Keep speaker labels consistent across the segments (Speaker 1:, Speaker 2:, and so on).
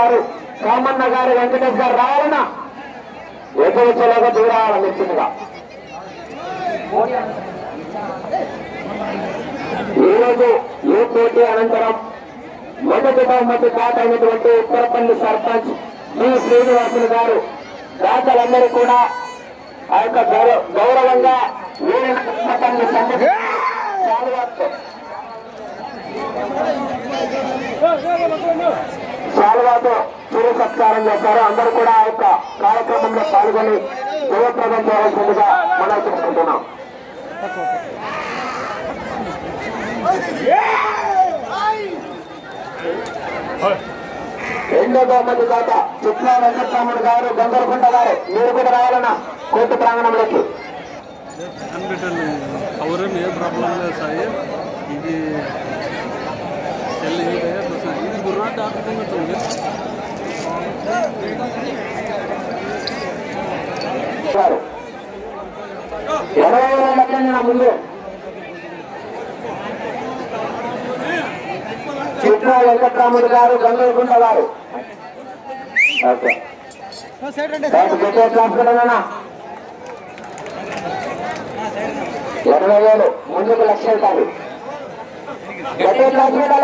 Speaker 1: గారు ఉప్పరపల్లి గారు కామన్న గారు వెంకటేష్ గారు రావాలన్నా ఏకవచ్చలాగా దూరాలని వచ్చిందిగా ఈరోజు ఈ పోటీ అనంతరం మొదటి బహుమతి దాత అయినటువంటి ఉత్తరపల్లి సర్పంచ్ శ్రీ శ్రీనివాసులు గారు దాతలందరూ కూడా ఆ యొక్క గౌరవ- గౌరవంగా ఉత్తరపల్లి సంఘ శాలువాతో సూర్య సత్కారం చేశారు. అందరూ కూడా ఆ యొక్క కార్యక్రమంలో పాల్గొని జయప్రదం చేయవలసిందిగా మనం తెలుసుకుంటున్నాం రెండో బహుమతి దాత చిత్ర వెంకటరాముడు గారు గంగరకుంట గారు మీరు కూడా రావాలన్నా కోర్టు ప్రాంగణంలోకి.
Speaker 2: అన్బిటన్ పవర్ ఏ ప్రాబ్లం లేదు సాయి. ఇది
Speaker 1: ముందు చిత్ర వెంకటరాముడు గారు గంగరకుంట గారు ఇరవై వేలు ముందుకు లక్ష అవుతారు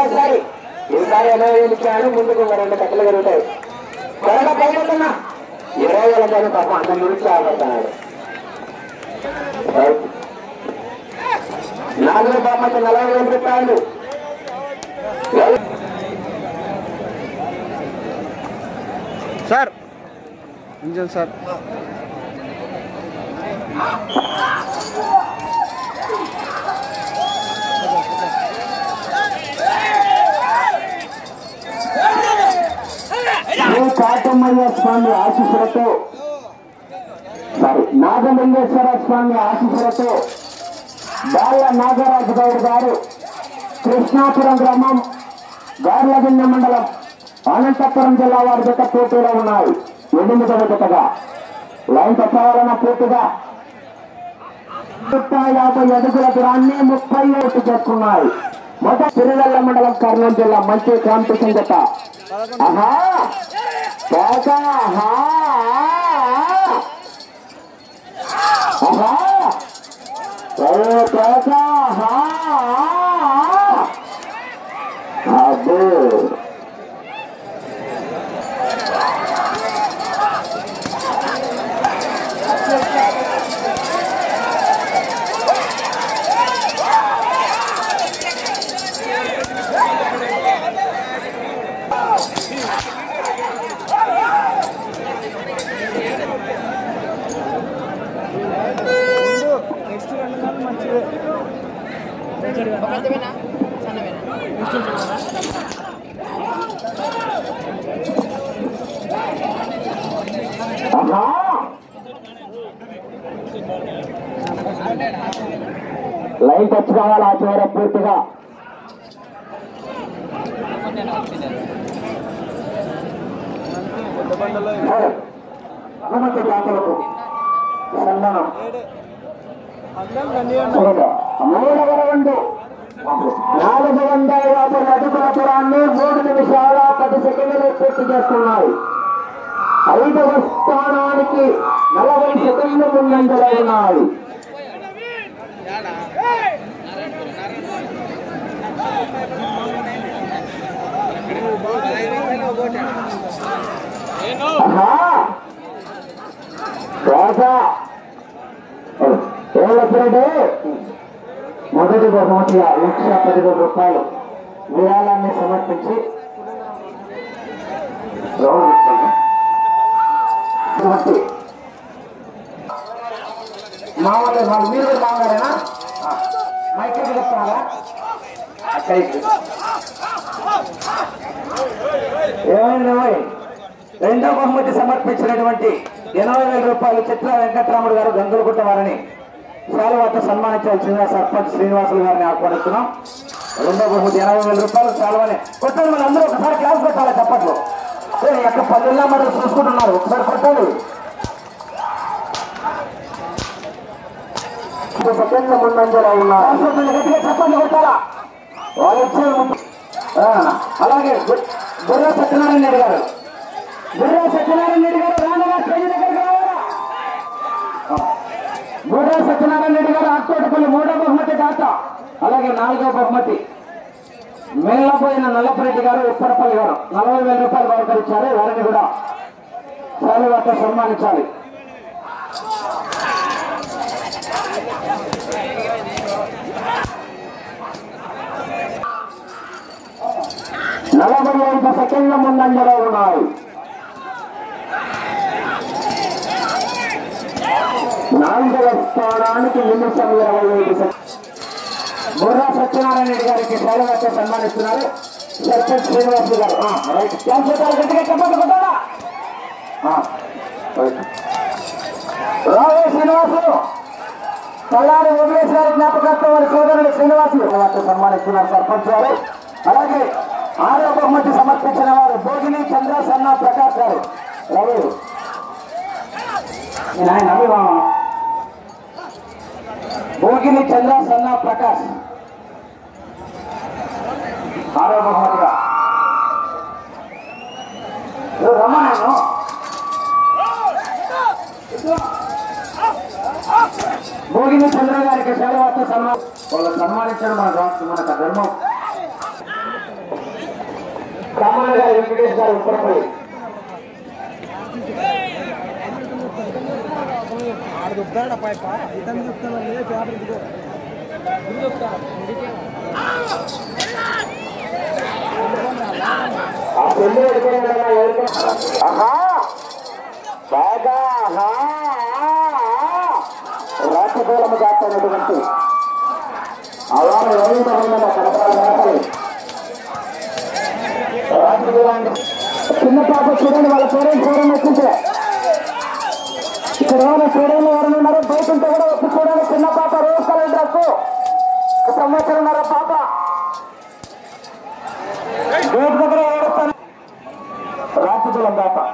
Speaker 1: ఒకసారి ఈసారి ఇరవై వేలు ఇచ్చాడు ముందుకు రెండు కట్టలు పెరుగుతాయి. త్వరగా పైకెత్తన్నా ఇరవై వేల కానీ పాప అంత గురించి ఆడుతున్నాడు నాలుగు బొమ్మకి నలభై వేలు రూపాయలు
Speaker 2: sir. Engine sir?
Speaker 1: Katamayya Swamy ఆశీస్సులతో. సారీ నాగలింగేశ్వర స్వామి ఆశీస్సులతో బాల నాగరాజు గౌడ్ గారు కృష్ణాపురం గ్రామం గార్లగిన్న మండలం అనంతపురం జిల్లా వారి జత పోటీలో ఉన్నాయి. ఎనిమిదవ జతగా. లైన్ తప్పవాలన్న పూర్తిగా. ముప్పై యాభై అడుగుల దూరాన్ని ముప్పై ఒకటి చేసుకున్నాయి మొదటి తిరువెల్ల మండలం కర్నూలు జిల్లా మంచి కాంపిటీషన్ జత. ఆహా! అబ్బో. లైన్ టచ్ కావాలి ఆ చివర పూర్తిగా? అనుమతి దాతలకు. సన్మానం. మూడవ రౌండ్. నాలుగు వందల యాభై అడుగుల దూరాన్ని మూడు నిమిషాల పది సెకండ్లు పూర్తి చేస్తున్నాయి. ఐదవ స్థానానికి నలభై సెకండ్లు ముందంజలో ఉన్నాయి. రాజా ఏం వచ్చినట్టు మొదటి బహుమతిగా లక్ష పదివేల రూపాయలు విరాళాన్ని సమర్పించి మామూలు మీరు మామగారేనా మైక్ ఏమైంది? రెండో బహుమతి సమర్పించినటువంటి ఎనభై వేల రూపాయలు చిత్ర వెంకటరాముడు గారు గంగులగుట్ట వారిని శాలువాతో సన్మానించాల్సిందిగా సర్పంచ్ శ్రీనివాసులు గారిని ఆహ్వానిస్తున్నాం. రెండో బహుమతి ఎనభై వేల రూపాయలు శాలువని. కొట్టాలి మన అందరూ ఒకసారి క్లాస్ కొట్టాలి చప్పట్లు. ఎక్కడ పల్లెల్లో మరి చూసుకుంటున్నారు? ఒకసారి కొట్టాలి సెకండ్ల ముందంజలో ఉన్నారు చప్పట్లు కొట్టాలా వాళ్ళు ఇచ్చే ముందు. ఆ, అలాగే బుర్ర సత్యనారాయణ రెడ్డి గారు. బుర్ర సత్యనారాయణ రెడ్డి గారు రానుగా స్టేజ్ దగ్గరికి రావాలా బుర్ర సత్యనారాయణ రెడ్డి గారు అక్కోటపల్లి మూడో బహుమతి దాత. అలాగే నాలుగో బహుమతి మేళ్ళపోయిన నల్లపరెడ్డి గారు ఉప్పరపల్లి గారు. నలభై వేల రూపాయలు బహుకరించారు వారిని కూడా శాలువాతో సన్మానించాలి. నలభై ఐదు సెకండ్ల ముందంజలో ఉన్నాయి. నాలుగవ స్థానానికి నిమిషం ఇరవై ఐదు సెకండ్ బుర్రా సత్యనారాయణ రెడ్డి గారికి శాలువాతో సన్మానిస్తున్నారు. సర్పంచ్ శ్రీనివాస్ గారు. రైట్. గట్టిగా చెప్పండి కొట్టాలా? రైట్. రావే శ్రీనివాసులు కల్లారి ఓబీఎస్ గారి జ్ఞాపకత్వం వారి సోదరుడు శ్రీనివాసులు వారితో సన్మానిస్తున్నారు సర్పంచ్ గారు. అలాగే ఆరో బహుమతి సమర్పించిన వారు భోగిని చంద్ర సన్న ప్రకాష్ గారు. రవి నేను ఆయన నమ్మి మామ. భోగిని చంద్ర సన్న ప్రకాష్. ఆరో బహుమతిగా. ఇదిగో నేను భోగిని చంద్ర గారికి సేవతో సన్మా వాళ్ళు సన్మానించడం మన రాష్ట్రం మనకు ధర్మం. కామన్ గారు వెంకటేష్ గారు ఉప్పరపల్లి ఆ పెళ్ళి పెట్టుకునే వాళ్ళ ఎవరికైనా బాగా చిన్న పాప చూడండి వాళ్ళ పేరెంట్స్ ఎవరైనా వచ్చింటే ఇక్కడ ఏమైనా స్టూడెంట్లు ఎవరైనా ఉన్నారో బయట ఉంటే కూడా వచ్చి చూడండి చిన్న పాప రోజు కలర్ డ్రెస్ సంవత్సరం ఉన్నారా పాప? గేట్ దగ్గర ఏడుస్తాను రాత్రికులం దాకా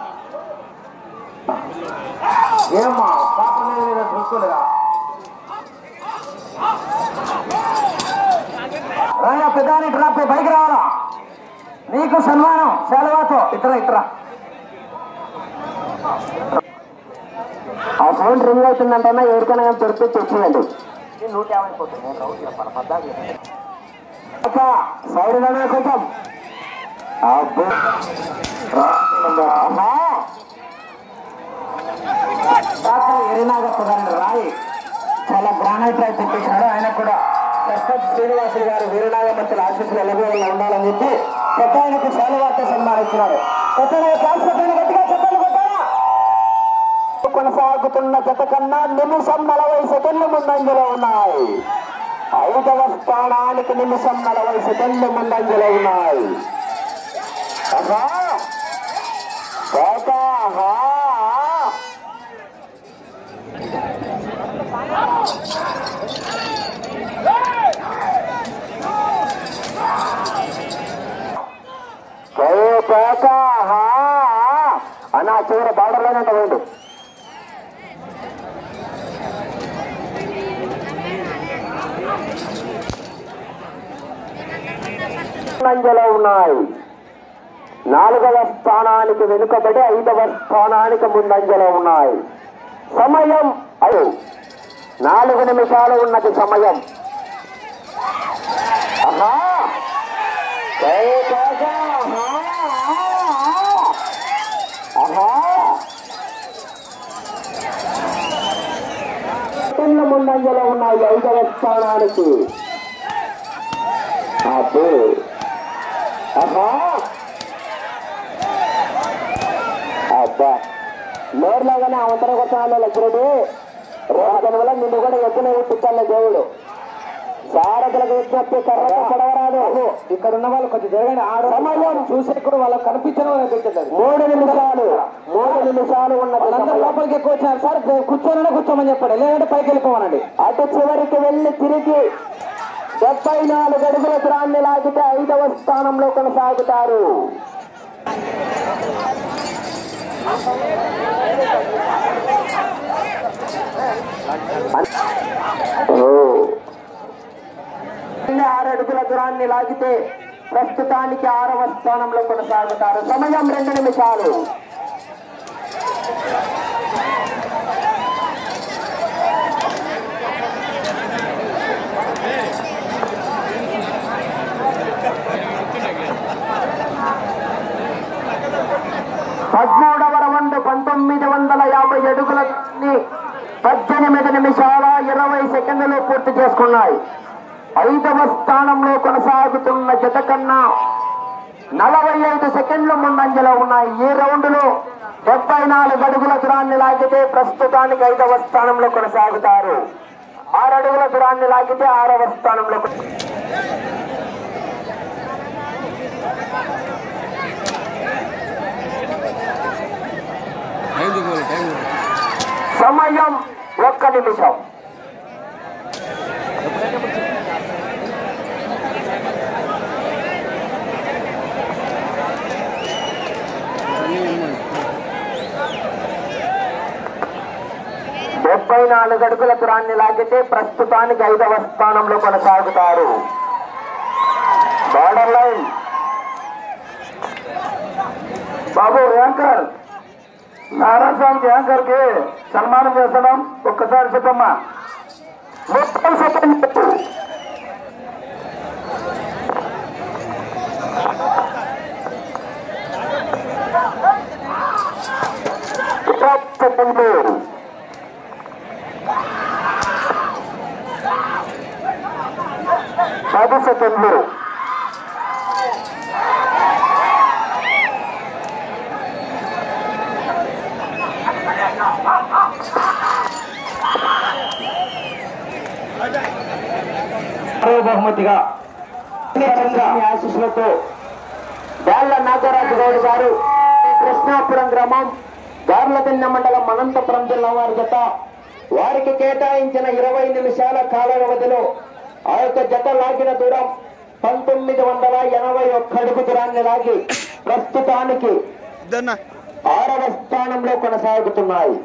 Speaker 1: ఏమ్మా పాప మీద చూసుకోలేదా రాయా పెద్దాన్ని డ్రాప్ బైక్ రావాలా? నీకు సన్మానం ఇతర ఆ ఫోన్ రింగ్ అవుతుందంటే ఎవరికైనా కానీ దొరికితే తెచ్చియండి నూట యాభై పోతుంది. సైడ్ కొంచెం. అబ్బో. ఆహా. డాక్టర్ ఎరినాగప్ప గారిని రాయి. చాలా గ్రానైట్ రాయి తెప్పించాడు. ఆయన కూడా సర్పంచ్ శ్రీనివాసులు గారు వీరనాగమత్తుల ఆశీస్సులు ఎలగోళ్ళ ఉండాలని చెప్పి కొత్త ఆయనకు శాలవార్త సన్మానిస్తున్నారు కొనసాగుతున్న జత కన్నా నిమిషం నలభై సెకండ్లు ముందంజలో ఉన్నాయి. ఐదవ స్థానానికి నిమిషం నలభై సెకండ్లు ముందంజలో ఉన్నాయి ఆహా కోట, ఆహా కోట, ఆహా అన్న చివర బార్డర్లోనే ఉంటుంది ఉన్నాయి. నాలుగవ స్థానానికి వెనుకబడి ఐదవ స్థానానికి ముందంజలో ఉన్నాయి. సమయం అయ్యో నాలుగు నిమిషాలు ఉన్నది సమయం. ఆహా. సెకండ్ల ముందంజలో ఉన్నాయి ఐదవ స్థానానికి. అబ్బో. ఆహా అబ్బా. నోర్లాగానే అవతర కొట్టాలి లక్ష్మణుడు. రోజుల వల్ల నిన్ను కూడా ఎత్తున పుట్టాలి దేవుడు. సారథులకు విజ్ఞప్తి కర్ర పడవరాదు ఇక్కడ ఉన్న వాళ్ళు కొంచెం జరగండి. ఆ సమయం చూసే కూడా వాళ్ళకి కనిపించడం అనిపించలేదు మూడు నిమిషాలు మూడు నిమిషాలు ఉన్న వాళ్ళందరూ లోపలికి ఎక్కువ వచ్చారు. సార్ కూర్చోనని కూర్చోమని చెప్పండి. లేదంటే పైకి వెళ్ళిపోమనండి. అటు చివరికి వెళ్ళి తిరిగి డెబ్బై నాలుగు అడుగుల దూరాన్ని లాగితే ఐదవ స్థానంలో కొనసాగుతారు. ఓ. ఆరు అడుగుల దూరాన్ని లాగితే ప్రస్తుతానికి ఆరవ స్థానంలో కొనసాగుతారు. సమయం రెండు నిమిషాలు. పద్మూడవ రౌండ్ పంతొమ్మిది వందల యాభై అడుగులని పద్దెనిమిది నిమిషాల ఇరవై సెకండ్లు పూర్తి చేసుకున్నాయి. ఐదవ స్థానంలో కొనసాగుతున్న జత కన్నా నలభై ఐదు సెకండ్ల ముందంజలో ఉన్నాయి. ఈ రౌండ్లో డెబ్బై నాలుగు అడుగుల దూరాన్ని లాగితే ప్రస్తుతానికి ఐదవ స్థానంలో కొనసాగుతారు. ఆరు అడుగుల దూరాన్ని లాగితే ఆరవ స్థానంలో సమయం ఒక్క నిమిషం. ముప్పై నాలుగు అడుగుల దూరాన్ని లాగితే ప్రస్తుతానికి ఐదవ స్థానంలో కొనసాగుతారు. Borderline Babu anchor. నారాయణస్వామికి యాంకర్కి సన్మానం చేస్తున్నాం. ఒక్కసారి చెప్పమ్మా. ముప్పై సెకండ్ సెకండ్ పది సెకండ్లు. బహుమతిగా. ఆశీస్సులతో. నాగరాజు గౌడ్ గారు కృష్ణాపురం గ్రామం గార్లదిన్న మండలం అనంతపురం జిల్లా వారి జత. వారికి కేటాయించిన ఇరవై నిమిషాల కాల వ్యవధిలో ఆ యొక్క జత లాగిన దూరం పంతొమ్మిది వందల ఎనభై ఒక్క అడుగు దూరాన్ని లాగి ప్రస్తుతానికి ఆరవ స్థానంలో కొనసాగుతున్నాయి.